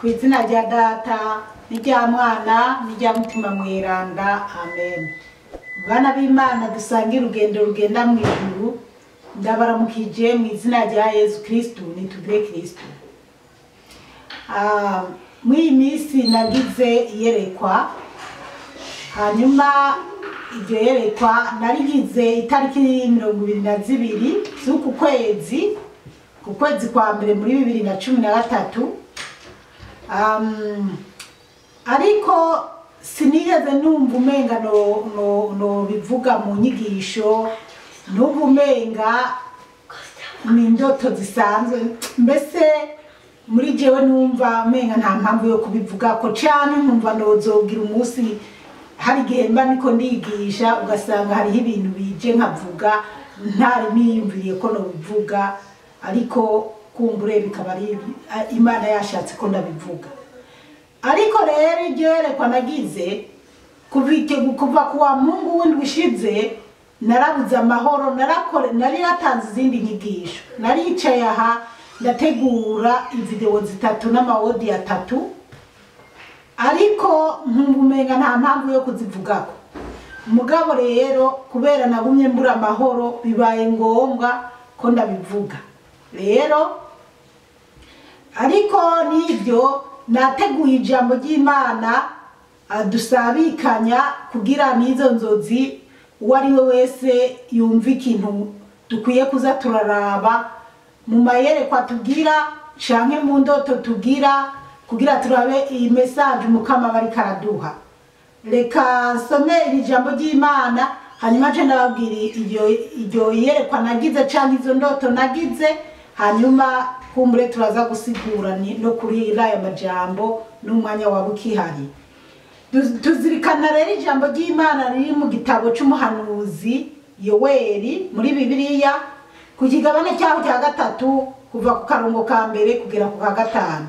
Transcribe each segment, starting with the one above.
ku izina rya data n'irya mwana n'irya mutima mweranda. Amen. Bana b'imana dusange urugendo rugenda mu ijuru. Ndabaramukije mu izina rya yezu kirisitu nitugire kirisitu Ah, muri iyi minsi nagize iyerekwa hanyuma iryo yerekwa narigize itariki mirongo ibiri na zibiri z'uku kwezi ku kwezi kwa mbere muri bibiri na cumi na gatatu. Ariko sinigeze numva umenga no, no, no bivuga mu nyigisho numva umenga ni indoto zisanzwe. Mbese muri jewe numva umenga nta mpamvu yo kubivuga ko cane nkumva nozogira umunsi hari igihe mba niko ndigisha ugasanga hariho ibintu bije nkavuga ntari niyumviriye ko nobivuga ariko kumbure bikaba ari imana yashatse ko ndabivuga. Ariko rero iryo yerekwa nagize kuva ku wa mungu w'indwi ishize narabuze amahoro nari natanze izindi nyigisho. Naricaye aha ndategura ividewo zitatu n'amawodi atatu ariko nkumva nta mpamvu yo kuzivugako. Umugabo rero kubera nagumye mbura amahoro bibaye ngombwa ko ndabivuga. Rero ariko n'ibyo nateguye ijambo ry'imana ah, dusabikanya kugira n'izo nzozi uwo ari we wese yumva ikintu dukwiye kuza turaraba mu mayerekwa tugira canke mu ndoto tugira kugira turabe iyi mesaje umukama bariko araduha. Reka nsome iri jambo ry'imana hanyuma nce ndababwira iryo yerekwa nagize canke izo ndoto nagize hanyuma kumbure turaza gusigura no kuri aya majambo n'umwanya waba ukihari. Tu- tuzirikana rero ijambo ry'imana riri mu gitabo c'umuhanuzi yoweri muri bibiliya ku kigabane cyaho cya gatatu kuva ku karongo ka mbere kugera ku ka gatanu.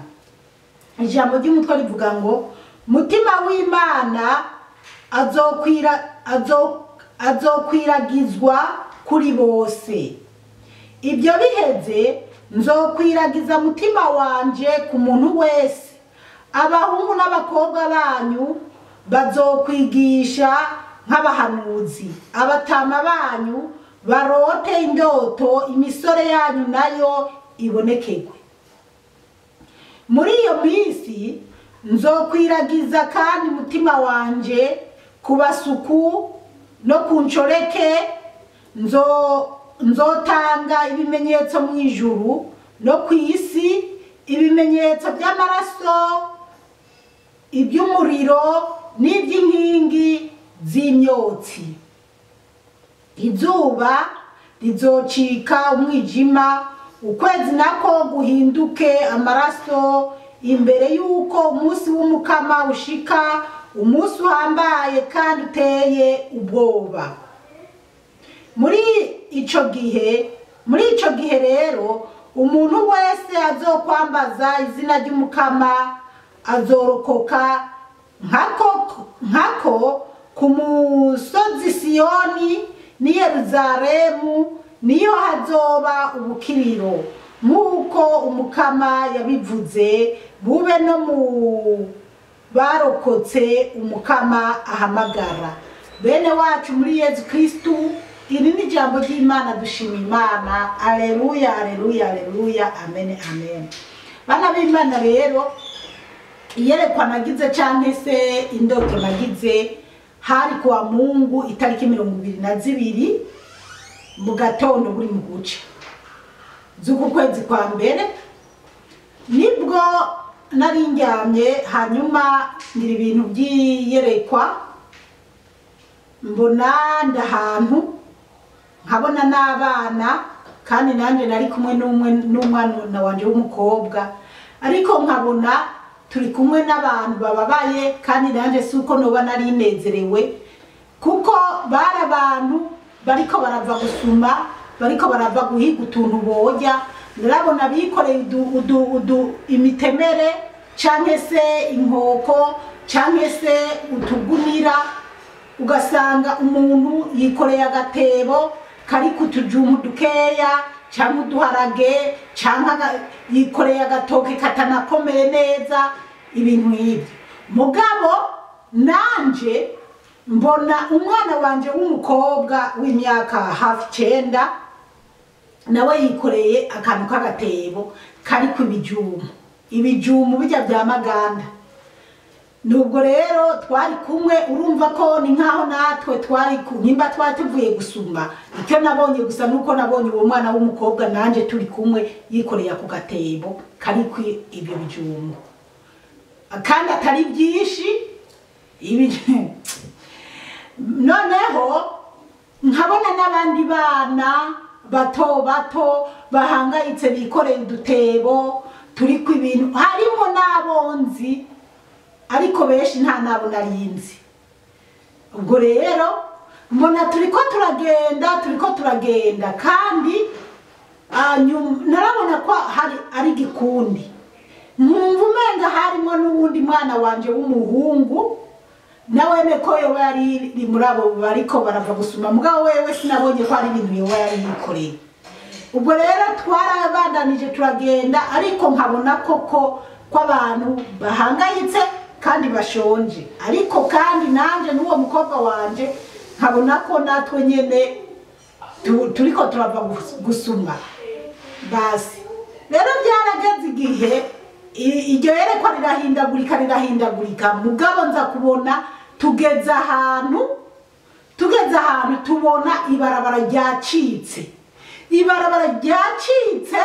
Ijambo ry'umutwe rivuga ngo mutima w'imana azokwira azo- azokwiragizwa kuri bose. Ibyo biheze nzokwiragiza mutima wanje ku muntu wese. Abahungu n'abakobwa banyu bazokwigisha nk'abahanuzi. Abatama banyu barote indoto imisore yanyu na yo ibonekegwe. Muri iyo minsi nzokwiragiza kandi mutima wanje ku basuku no ku nshoreke. Nzo nzotanga ibimenyetso mu ijuru no ku isi ibimenyetso by'amaraso iby'umuriro n'iby'inkingi z'imyotsi. Izuba rizocika umwijima ukwezi nako guhinduke amaraso imbere y'uko umunsi w'umukama ushika umunsi uhambaye kandi uteye ubwoba. Muri ico gihe. Muri ico gihe rero umuntu wese azokwambaza izina ry'umukama azorokoka nkako ku musozi siyoni ni yeruzalemu niyo hazoba ubukiriro. Nk'uko umukama yabivuze bube no mu barokotse umukama ahamagara. Bene wacu muri yezu kristu iri ni jambo ry'imana dushima imana. Aleluya aleluya aleluya. Amen amen. Bana b'imana rero iyerekwa nagize canke se indoto nagize hari kuwa mungu itariki mirongo ibiri na zibiri mu gatondo buri mu guce z'uku kwezi kwa mbere nibwo nari ndyamye hanyuma ngira ibintu by'iyerekwa mbona ndahantu nkabona n'abana kandi nanjye nari kumwe n'umwana wanje w'umukobwa. Ariko nkabona turi kumwe n'abantu bababaye kandi nanjye si uko noba nari nezerewe. Kuko bari abantu bariko barava gusuma bariko barava guhiga utuntu boja. Ndabona bikoreye imitemere canke se inkoko canke se utugunira ugasanga umuntu yikoreye agatebo kari ku dukeya cyangwa uduharage cyangwa yikoreye agatoke katanakomeye neza ibintu nk'ibyo mugabo nanje mbona umwana wanje w'umukobwa w'imyaka hafi icyenda nawe yikoreye akantu k'agatebo kari ku ibijumu ibijumu bijya bya maganda. Nubwo rero twari kumwe urumva ko ni nkaho natwe twari ku nimba twari tuvuye gusuma. Icyo nabonye gusa nuko nabonye uwo mwana w'umukobwa nanjye turi kumwe yikoreye ako gatebo kari ku ibyo bijumu kandi atari byinshi noneho nkabona n'abandi bana bato bato bahangayitse bikoreye udutebo turi ku ibintu. Harimo n'abonzi ariko benshi nta nabo narinzi ubwo rero mbona turi ko turagenda turi ko turagenda. Kandi ah, narabona ko ari igikundi nkumva umenga harimo n'uwundi mwana wanje w'umuhungu nawe ko yoba yari muri abo bariko barava gusuma. Mugabo wewe sinabonye ko hari ibintu yoba yari yikoreye. Ubwo rero twarabandanije turagenda ariko nkabona koko ko abantu bahangayitse kandi bashonje. Ariko kandi nanjye n'uwo mukobwa wanje nkabona ko natwe nyene tu- turiko turava gus- gusuma. Basi. Rero byarageze igihe iryo yerekwa rirahindagurika rirahindagurika. Mugabo nza kubona tugeze ahantu tugeze ahantu tubona ibarabara ryacitse. Ibarabara ryacitse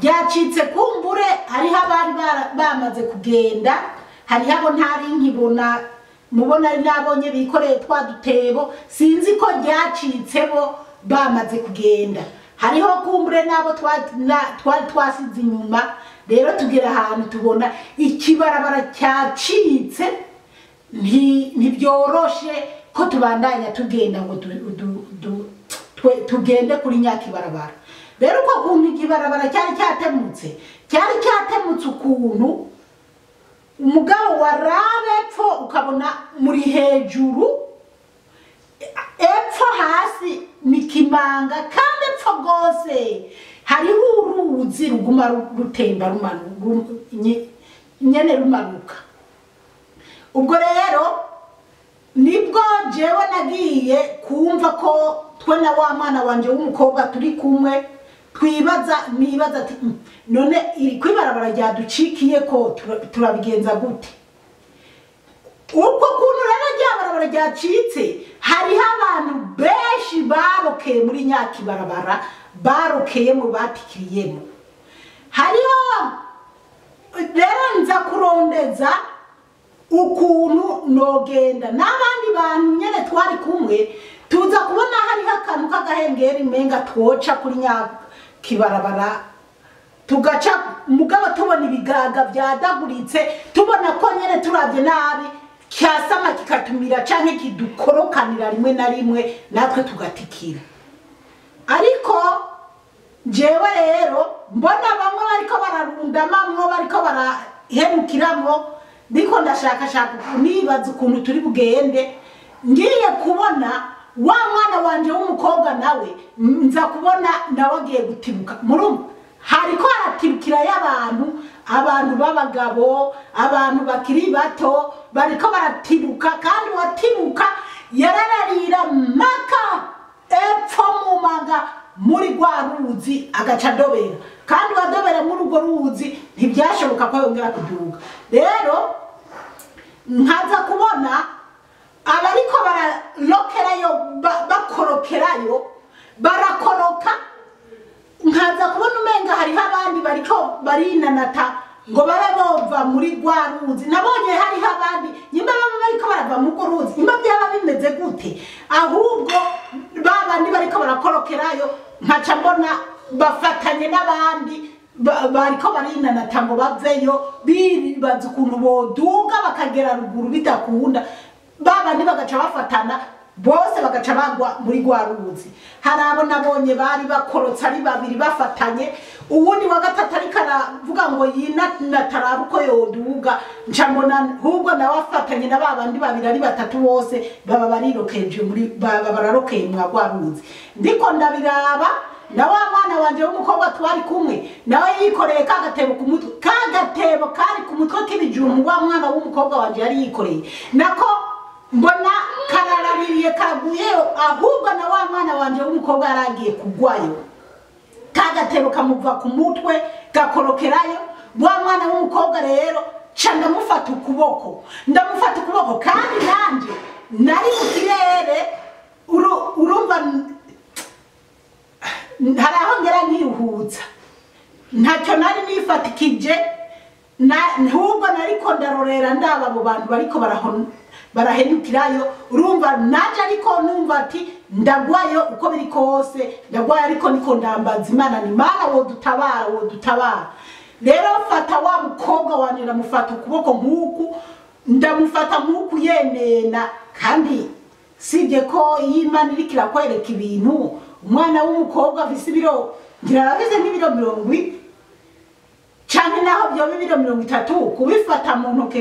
ryacitse kumbure hariho abari bamaze kugenda hariho abo ntari nkibona mubona nabonye bikoreye twa dutebo sinzi ko ryacitse bo bamaze kugenda. Hariho kumbure n'abo twa- na- twari twasize inyuma rero tugera ahantu tubona ikibarabara cyacitse nti- ntibyoroshe ko tubandanya tugenda ngo tugende kuri nyakibarabara. Rero uko kuntu ikibarabara cyari cyatemutse cyari cyatemutse ukuntu umugabo warabe epfo ukabona muri hejuru epfo hasi ni kimanga kandi epfo rwose hariho uruzi ruguma ru- rutemba nyene rumanuka. Ubwo rero ni bwo jewe nagiye kumva ko twe na wa mwana wanje w'umukobwa turi kumwe twibaza nibaza ati "Mm, none iri kwibarabara ryaducikiye ko tura- turabigenza gute? Ubwo kuntu rero ryabarabara ryacitse hariho abantu benshi barokeye muri nyakibarabara barokeyemo batikiriyemo. Hariho rero nza kurondeza ukuntu nogenda. N'abandi bantu nyine twari kumwe tuza kubona hariho akantu k'agahengeri menga twoca kuri nyakibarabara tugaca mugabo tubona ibigaga byadaguritse tubona ko nyine turabye nabi cyasama kikatumira cyangwa kidukorokanira rimwe na rimwe natwe tugatikira. Ariko jewe rero mbona bamwe bariko bararundamamwo bariko barahemukiramwo ndiko ndashakashaka nibaza ukuntu turi bugende ngiye kubona wa mwana wanje w'umukobwa nawe nza kubona nawe agiye gutibuka. Murumva? Hariko haratibukirayo abantu abantu b'abagabo abantu bakiri bato bariko baratibuka kandi uwatibuka yarararira maka epfo mu maga muri rwa ruzi agaca adobera. Kandi uwadobera muri urwo ruzi ntibyashoboka ko yongera kuduga. Rero nkaza kubona abariko bararokerayo ba- bakorokerayo barakoroka nkaza kubona umenga hariho abandi bariko barinanata ngo babe bova muri rwa ruzi. Nabonye hariho abandi nyimba baba bariko barava muri urwo ruzi. Nyimba byaba bimeze gute? Ahubwo ba bandi bariko barakorokerayo nkaca mbona bafatanye n'abandi ba- bariko barinanata ngo baveyo bibaza ukuntu boduga bakagera ruguru bidakunda. Ba bandi bagaca bafatana bose bagaca bagwa muri rwa ruzi. Hari abo nabonye bari bakorotse ari babiri bafatanye uwundi wa gatatu ariko aravuga ngo yinataraba uko yoduga mbona ahubwo nawe afatanye na ba bandi babiri ari batatu bose baba barirokeje muri baba bararokeye mwa rwa ruzi. Ndiko ndabiraba na wa mwana wanje w'umukobwa twari kumwe nawe yikoreye ka gatebo ku mutwe ka gatebo kari ku mutwe k'ibijumbu wa mwana w'umukobwa wanje yari yikoreye. Nako mbona kararaririye karaguyeyo ahubwo na wa mwana wanje w'umukobwa yari agiye kugwayo. Ka gatebo kamuva ku mutwe gakorokerayo. Wa mwana w'umukobwa rero ca ndamufata ukuboko. Ndamufata ukuboko kandi nanje nari mu kirere uru- urumva hari aho ngera nkiruhutsa. Ntacyo nari nifatikije na- ahubwo nariko ndarorera ndaba abo bantu bariko barahenukirayo urumva naje ariko numva ati ndagwayo uko biri kose ndagwayo ariko niko ndambaza imana ni mana wodutabara wodutabara. Rero fata wa mukobwa wanje ndamufata ukuboko nk'uku ndamufata nk'uku yenena kandi sibye ko iyo imana iriko irakwereka ibintu. Umwana w'umukobwa afise ibiro ngira arabize nk'ibiro mirongo ine. Cyane naho byoba ibiro mirongo itatu kubifata mu ntoke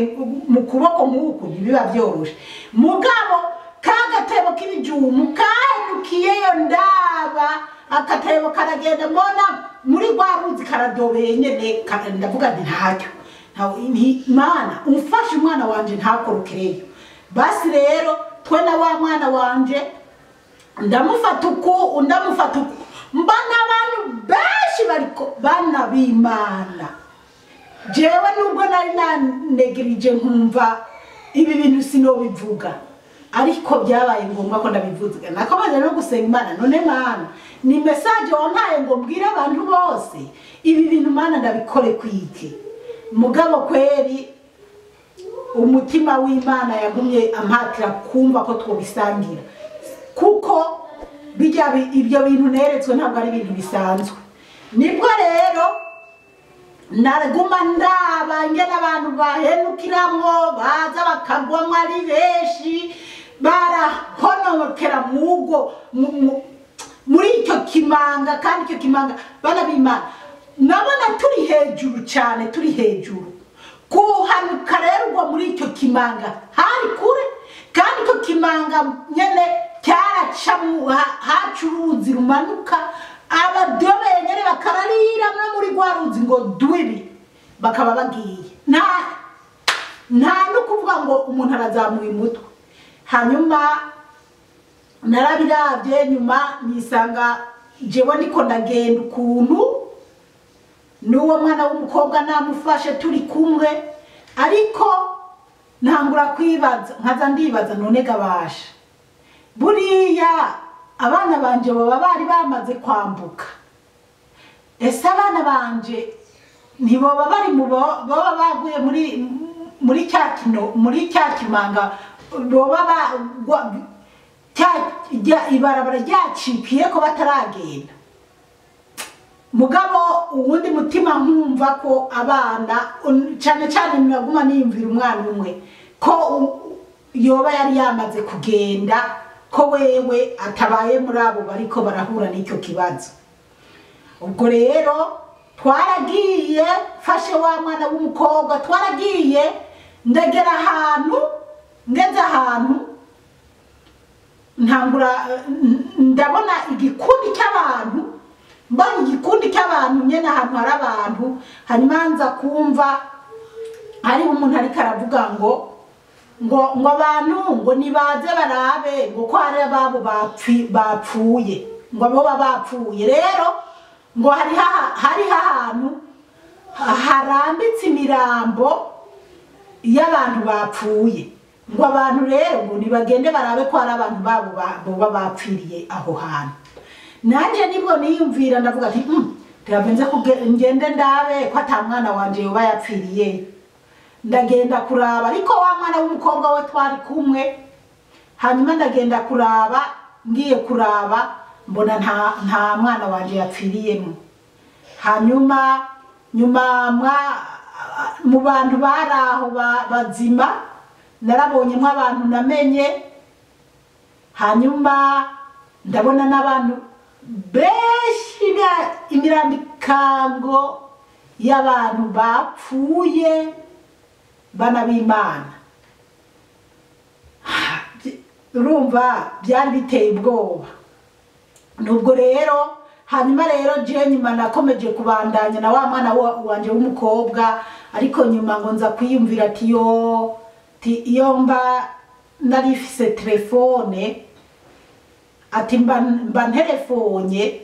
mu kuboko nk'uku ntibiba byoroshe mugabo ka gatebo k'ibijumu kahenukiyeyo ndaba. Agatebo karagenda mbona muri rwa ruzi karadobeye nyene ka- ndavuga nti ntacyo Ntawe- nti- mana umfashe umwana wanje ntakorokereyo basi rero twe na wa mwana wanje ndamufata uku ndamufata uku. Mbona abantu benshi bana b'imana. Jewe nubwo nari nanegereje nkumva ibi bintu sinobivuga ariko byabaye ngombwa ko ndabivuga nakomeje no gusenga imana none mana ni mesaje wampaye ngo mbwire abantu bose ibi bintu mana ndabikore kwiki? Mugabo kweri umutima w'imana yagumye ampatira kumva ko twobisangira. Kuko bijya bi- ibyo bintu neretswe ntabwo ari ibintu bisanzwe. Nibwo rero naguma ndaba ngena abantu bahenukiramwo baza bakagwamwo ari benshi barahonokera mugo mu- mu- muri icyo kimanga kandi icyo kimanga bana b'imana. Nabona turi hejuru cyane turi hejuru. Kuhanuka rero ubwo muri icyo kimanga hari kure. Kandi icyo kimanga ha- haca uruzi rumanuka abadobeye nyene bakararira no muri rwa ruzi ngo dwibi bakaba bagiye. Nta nta no kuvuga ngo umuntu arazamuye umutwe. Hanyuma narabirabye nyuma nisanga jewe niko ndagenda ukuntu n'uwo mwana w'umukobwa namufashe turi kumwe ariko ntangura kwibaza nkaza ndibaza none gabasha. Buriya abana banje baba bari bamaze kwambuka. Ese abana banje ntiboba bari mu boba baguye muri muri cya kino muri cya kimanga rya- ibarabara ryacikiye ko bataragenda. Mugabo uwundi mutima nkumva ko abana cyane cyane naguma niyumvira umwana umwe ko yoba yari yamaze kugenda. Ko wewe atabaye muri abo bariko barahura n'icyo kibazo. Ubwo rero twaragiye fashe wa mwana w'umukobwa twaragiye ndagera ahantu ngeze ahantu ndabona igikundi cy'abantu mbona igikundi cy'abantu nyine ahantu hari abantu hanyuma nza kumva hariho umuntu ariko aravuga ngo ngo ngo abantu ngo nibaze barabe ngo ko hari ababo bapfuye. Ngo abo bapfuye. Rero ngo hari ha- hariho ahantu ha- harambitse imirambo y'abantu bapfuye. Ngo abantu rero ngo nibagende barabe ko hari abantu babo bapfiriye aho hantu. Nanjye ni bwo niyumvira ndavuga ati "Hmm, kuge- ngende ndabe ko mwana wanje yoba yapfiriye. Ndagenda kuraba. Ariko wa mwana w'umukobwa we twari kumwe hanyuma ndagenda kuraba ngiye kuraba mbona nta mwana wanje yapfiriyemo. Hanyuma nyuma mu bantu bari aho ba- bazima narabonyemo abantu namenye hanyuma ndabona n'abantu benshi imirambikango y'abantu bapfuye bana b'imana urumva byari biteye ubwoba. Nubwo rero hanyuma rero je nyuma nakomeje kubandanya na wa mwana wa- wanje w'umukobwa ariko nyuma ngo nza kwiyumvira ati yo iyo mba nari mfise telefone ati mba nterefonye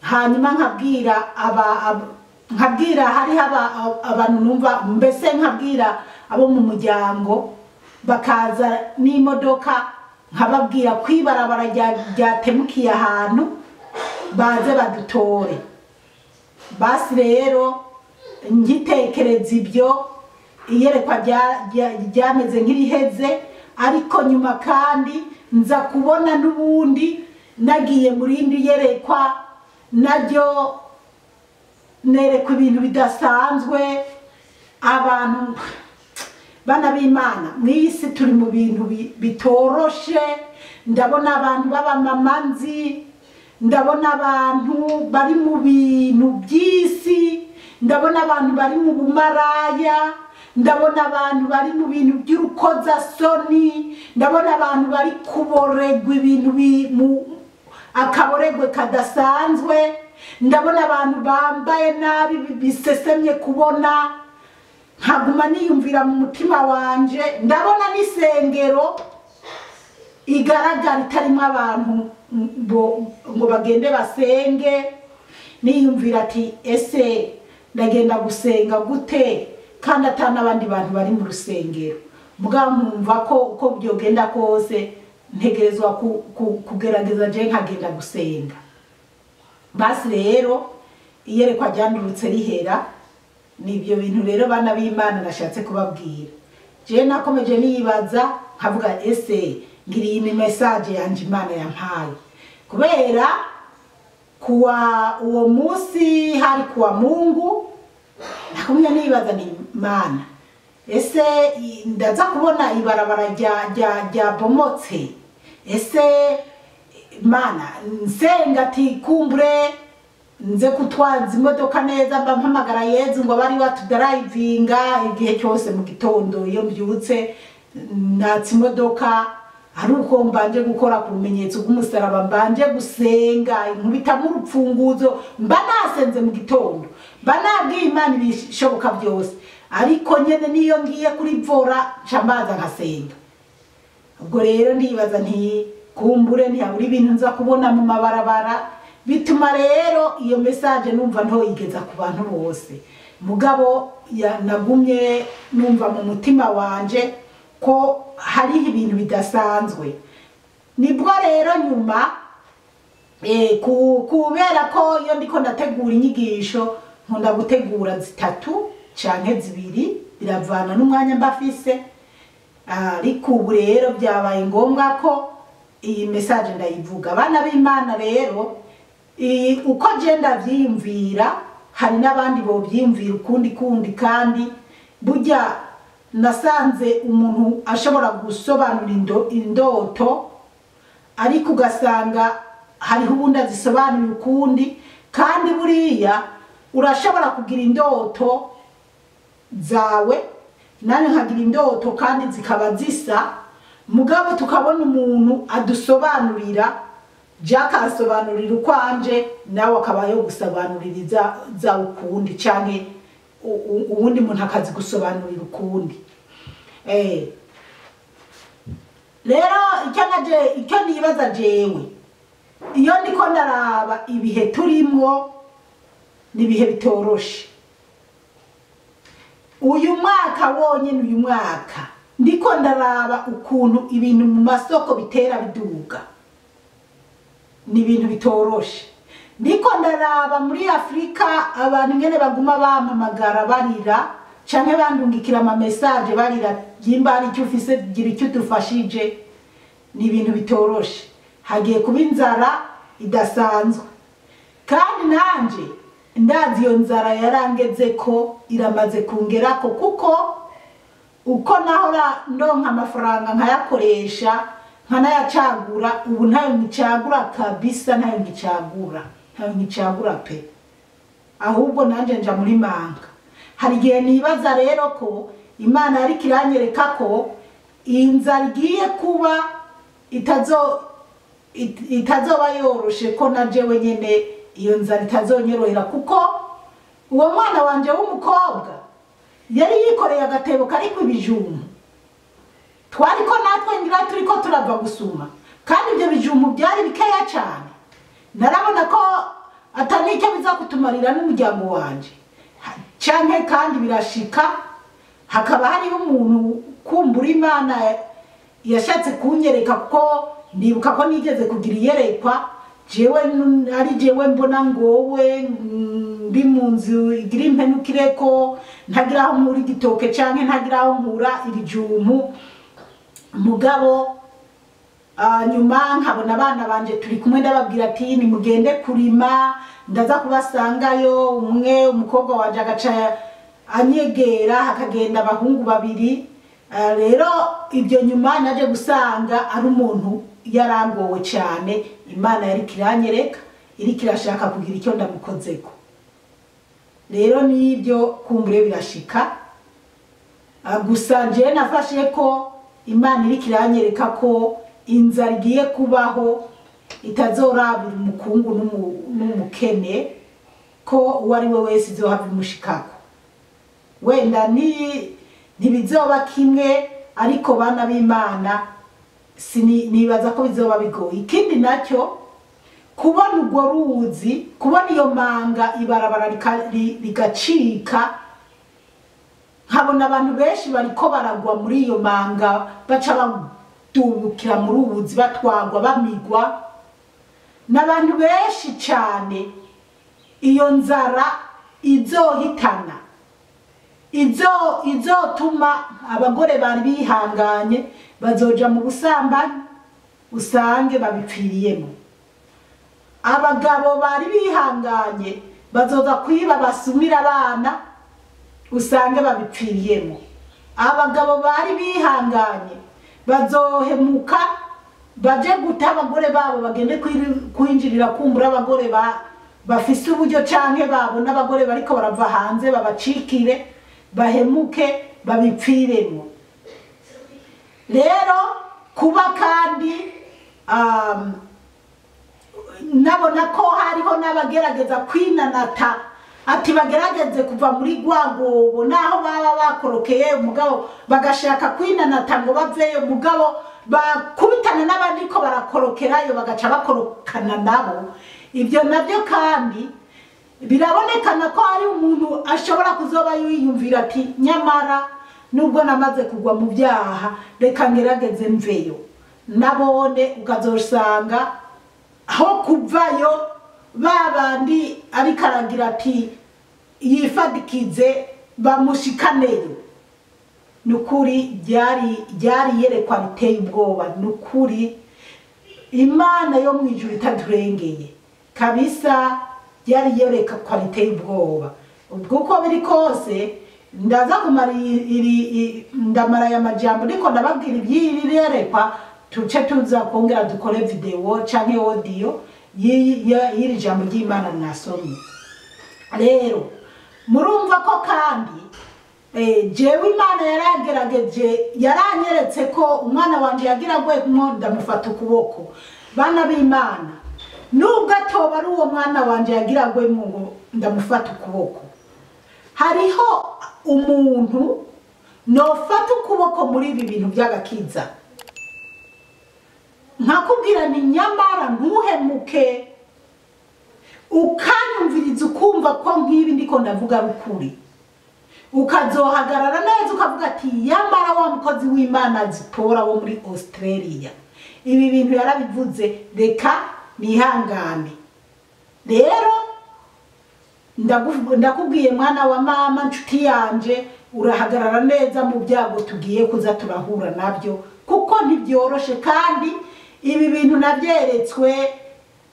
hanyuma nkabwira aba ab- nkabwira hariho aba- ab- abantu numva mbese nkabwira abo mu muryango bakaza n'imodoka nkababwira kwibarabara ryatemukiye ahantu baze badutore. Basi rero ngitekereza ibyo iyerekwa rya- rya- ryameze nk'iriheze ariko nyuma kandi nza kubona n'ubundi nagiye mu rindi yerekwa naryo nerekwa ibintu bidasanzwe. Abantu bana b'imana mu iyi si turi mu bintu bi- bitoroshe. Ndabona abantu b'abamama nzi ndabona abantu bari mu bintu by'isi ndabona abantu bari mu bumaraya ndabona abantu bari mu bintu by'urukozasoni ndabona abantu bari kuboregwa ibintu akaboregwe kadasanzwe. Ndabona abantu bambaye nabi bi- bisesemye kubona. Nkaguma niyumvira mu mutima wanje ndabona n'isengero igaragara itarimo abantu ngo- bagende basenge. Niyumvira ati ese ndagenda gusenga gute? Kandi atari n'abandi bantu bari mu rusengero. Mugabo nkumva ko uko byogenda kose ntegerezwa ku- ku- kugerageza je nkagenda gusenga. Basi rero iyerekwa ryandurutse rihera ni ibyo bintu rero bana b'imana nashatse kubabwira. Je nakomeje nibaza nkavuga ese ngiriye ni mesaje yanje imana yampaye. Kubera kuwa uwo munsi hari kuwa mungu nakumye nibaza ni mana ese ndaza kubona ibarabara rya- ryabomotse? Ese mana nsenga ati kumbure nze kutwaza imodoka neza mba mpamagara yezu ngo bari watudarayivinga igihe cyose mu gitondo. Iyo mbyutse natsa imodoka ari uko mbanje gukora ku rumenyetso rw'umusaraba mbanje gusenga inkubitamo urupfunguzo mba nasenze mu gitondo mba nabwiye imana ibishoboka byose. Ariko nyene niyo ngiye kuri vora nca mbaza nkasenga. Ubwo rero ndibaza nti kumbure ntihabura ibintu nza kubona mu mabarabara bituma rero iyo mesaje numva ntoyigeza ku bantu bose. Mugabo ya- nagumye numva mu mutima wanje ko hariho ibintu bidasanzwe. Nibwo rero nyuma eh, ku- kubera ko iyo ndiko ndategura inyigisho nkunda gutegura zitatu canke zibiri biravana n'umwanya mbafise. Ariko ubu rero byabaye ngombwa ko iyi mesaje ndayivuga. Abana b'imana rero uko je ndavyiyumvira hari n'abandi bovyiyumvira ukundi kundi kandi burya nasanze umuntu ashobora gusobanura indo- indoto ariko ugasanga hariho ubundi azisobanuye ukundi kandi buriya urashobora kugira indoto zawe nanjye nkagira indoto kandi zikaba zisa mugabo tukabona umuntu adusobanurira jack asobanurira ukwanje nawe akaba yo gusobanurira za ukundi u- uwundi muntu akazigusobanurira ukundi. Eh rero icyo nibaza jewe iyo ndiko ndaraba ibihe turimwo ni ibihe bitoroshe. Uyu mwaka wonyine uyu mwaka ndiko ndaraba ukuntu ibintu mu masoko bitera biduga. Ni ibintu bitoroshe. Ndiko ndaraba muri afurika abantu ngene baguma bampamagara barira canke bandungikira ama message barira yimba hari icyo ufise gira icyo udufashije? Ni ibintu bitoroshe. Hagiye kuba inzara idasanzwe. Kandi nanje ndazi iyo nzara yarangeze ko iramaze kungerako kuko uko nahora ndonka amafaranga nkayakoresha nkanayacagura ubu ntayo nkicagura kabisa ntayo nkicagura ntayo nkicagura pe. Ahubwo nanje nja muri manga. Hari igihe nibaza rero ko imana yariko iranyereka ko iyi igiye kuba itazo it- itazoba yoroshe ko na jewe nyene iyo nzara itazonyorohera kuko uwo mwana wanje w'umukobwa yari yikoreye agatebo kariko ibijumbu twariko natwe ngira turiko turava gusuma. Kandi ibyo bijumbu byari bikeya cyane. Narabona ko atanicyo biza kutumarira n'umuryango wanje Ha- canke kandi birashika hakaba hariho umuntu kumbura imana yashatse kunyereka kuko ndibuka ko nigeze kugira iyerekwa. Jewe ari jewe mbona ngowe ndi mu nzu igira impenukireko ntagira aho nkura igitoke canke ntagira aho nkura ibijumbu mugabo Ah, nyuma nkabona abana banje turi kumwe ndababwira ati nimugende kurima. Ndaza kubasangayo umwe umukobwa wanje agaca anyegera hakagenda abahungu babiri. Ah, rero ibyo nyuma naje gusanga ari umuntu yarangowe cyane. Imana yari kiranyereka iri kirashaka kugira icyo ndamukozeko rero ni byo kumbure birashika. Ah, gusa njyewe nafashe ko imana iri kiranyereka ko inzara igiye kubaho itazorabira umukungu n'umu- n'umukene ko uwo ari we wese izohava imushikako wenda ntibizoba kimwe ariko bana b'imana nibaza ko bizoba bigoye. Ikindi na cyo kubona urwo ruzi kubona iyo manga ibarabara rigacika nkabona abantu benshi bariko baragwa muri iyo manga baca badubukira muri ubuzi batwagwa bamigwa. N'abantu benshi cyane iyo nzara izohitana izo izotuma abagore bari bihanganye bazoja mu busambanyi usange babipfiriyemo. Abagabo bari bihanganye bazoza kwiba basumira abana usange babipfiriyemo. Abagabo bari bihanganye bazohemuka baje guta abagore babo bagende kwinjirira kumbura abagore ba bafise uburyo canke babona abagore bariko barava hanze babacikire bahemuke babipfiremo. Rero kuba kandi um, nabona ko hariho n'abagerageza kwinanata. Ati bagerageze kuva muri rwagobo naho baba bakorokeye umugabo bagashaka kwinanata ngo baveyo mugabo bakubitana n'abandi ko barakorokerayo bagaca bakorokana nabo. Ibyo na byo kandi birabonekana ko hari umuntu ashobora kuzoba yiyumvira ati nyamara nubwo namaze kugwa mu byaha reka ngerageze mveyo. Nabone ukazosanga aho kuvayo ba bandi ariko aragira ati yifadikize bamushikaneyo ni ukuri ryari iyerekwa riteye ubwoba. Ni ukuri imana yo mu ijuru itaturengeye. Kabisa ryari iyerekwa riteye ubwoba. Ubwo uko biri kose ndaza kumara iri- ndamara aya majambo ariko ndababwira iby'iri yerekwa tuce tuza kongera dukore videwo y'iyi- ya- y'iri jambo ry'imana mwasomye rero murumva ko kandi eh, jewe imana yaragerageje yaranyeretse ko umwana wanje yagira gwemo ndamufata ukuboko. Bana b'imana nubwo atoba ari uwo mwana wanje yagira gwemo ngo ndamufata ukuboko. Hariho umuntu nofata ukuboko muri ibi bintu by'agakiza. Nkakubwira ni nyamara ntuhemuke ukanyumviriza ukumva ko nk'ibi ndiko ndavuga ari ukuri ukazohagarara neza ukavuga ati yamara wa mukozi w'imana zitora wo muri australia. Ibi bintu yarabivuze reka nihangane. Rero ndakubwiye mwana wa mama nshuti yanje urahagarara neza mu byago tugiye kuza turahura na byo kuko ntibyoroshe kandi ibi bintu nabyeretswe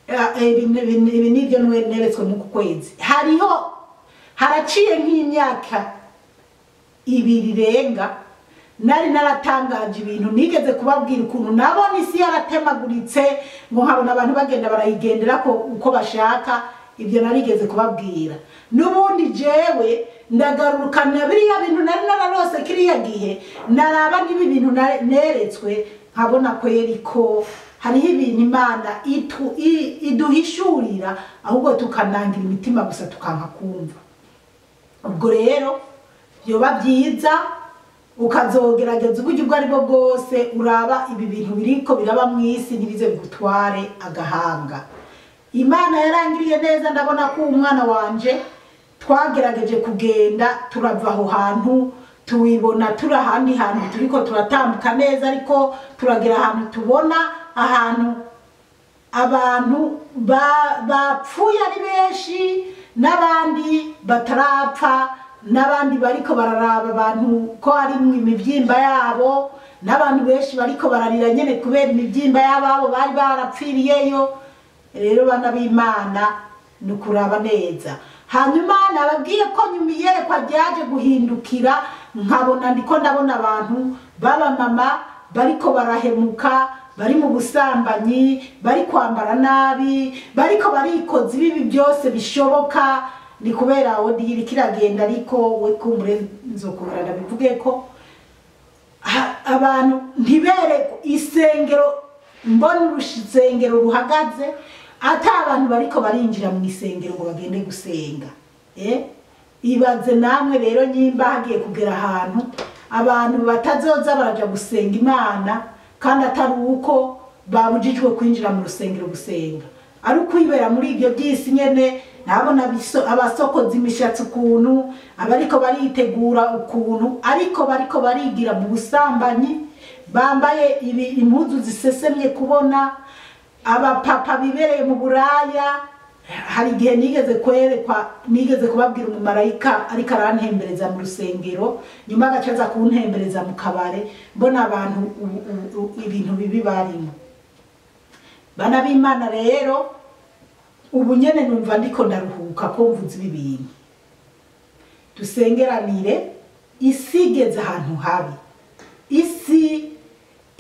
eh, ibi ni byo neretswe mu kwezi. Hariho haraciye nk'imyaka ibiri irenga nari naratangaje ibintu nigeze kubabwira ukuntu nabona isi yaratemaguritse ngo nkabona abantu bagenda barayigendera ko uko bashaka ibyo narigeze kubabwira. N'ubundi jewe ndagarukana biriya bintu nari nararose kiriya gihe. Naraba n'ibi bintu neretswe nkabona kweri ko hariho ibintu imana iduhishurira ahubwo tukanangira imitima gusa tukanka kumva. Ubwo rero byoba byiza ukazogerageza uburyo ubwo ari bwo bwose uraba ibi bintu biriko biraba mu isi ntibize bigutware agahanga. Imana yarangiriye neza ndabona ko umwana wanje twagerageje kugenda turava aho hantu tuwibona turi ahandi hantu turiko turatambuka neza ariko turagera ahantu tubona ahantu abantu ba- bapfuye ari benshi n'abandi batarapfa n'abandi bariko bararaba abantu ko ari mu imibyimba yabo n'abantu benshi bariko bararira nyene kubera imibyimba y'ababo bari barapfiriyeyo. Rero bana b'imana ni ukuraba neza. Hanyuma nababwiye ko nyuma iyerekwa ryaje guhindukira nkabona ndiko ndabona abantu b'abamama bariko barahemuka bari mu busambanyi bari kwambara nabi bariko barikoza ibibi byose bishoboka. Ni kubera odiri kiragenda ariko we kumbure nzokubara ndabivuge ko abantu ntibere isengero mbona urusengero ruhagaze ata abantu bariko barinjira mu isengero ngo bagende gusenga eh? ibaze namwe rero nyimba hagiye kugera ahantu abantu batazoza baraja gusenga imana kandi atari uko babujijwe kwinjira mu rusengero gusenga ari ukwibera muri ibyo by'isi nyene nabona abasokoza imishatsi ukuntu abariko baritegura ukuntu ariko bariko barigira mu busambanyi bambaye impuzu zisesemye kubona abapapa bibereye mu buraya. Hari igihe nigeze kwerekwa nigeze kubabwira umumarayika ariko arantembereza mu rusengero nyuma agaca aza kuntembereza mu kabare mbona abantu ibintu bibi barimo. Bana b'imana rero ubu nyene numva ndiko ndaruhuka ko mvuze ibi bintu. Dusengeranire isi igeze ahantu habi. Isi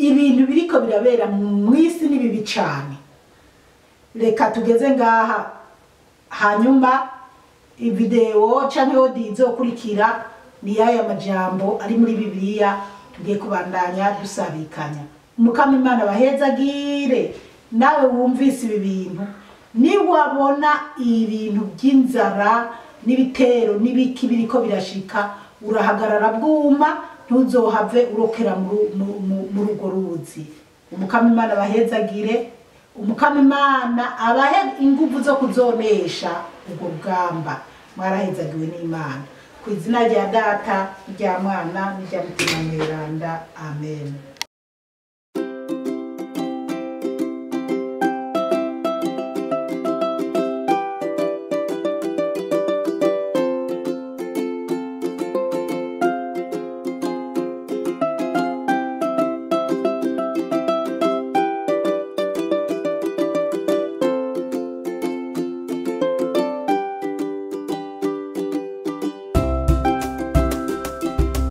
ibintu biriko birabera mu isi ni bibi cane reka tugeze ngaha. Hanyuma ividewo canke odi izokurikira ni yaya majambo ari muri bibiliya tugiye kubandanya dusabikanya. Umukama imana bahezagire nawe wumvise ibi bintu. Niwabona ibintu by'inzara n'ibitero n'ibiki biriko birashika urahagarara bwuma ntuzohave urokera mu ru- mu- mu- mu rugo ruzi. Umukama imana bahezagire umukama imana abahe inguvu zo kuzonesha urwo rugamba mwarahezagiwe n'imana. Ku izina rya data rya mwana n'irya mutima mweranda. Amen.